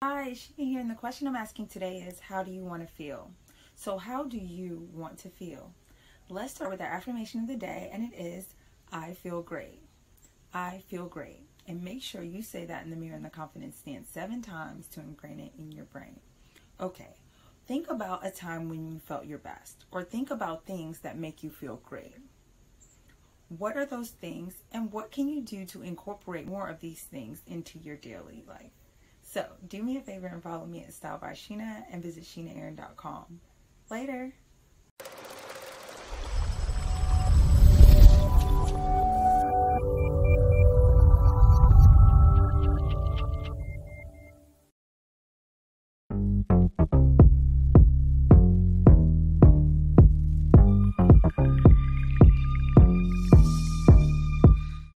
Hi, Sheena here, and the question I'm asking today is how do you want to feel? So, how do you want to feel? Let's start with our affirmation of the day, and it is I feel great. I feel great. And make sure you say that in the mirror in the confidence stance seven times to ingrain it in your brain. Okay, think about a time when you felt your best, or think about things that make you feel great. What are those things, and what can you do to incorporate more of these things into your daily life? So do me a favor and follow me at Style by Sheena and visit SheenaAaron.com. Later.